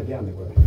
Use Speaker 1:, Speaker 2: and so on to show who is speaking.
Speaker 1: もう明日超えてやんねこれ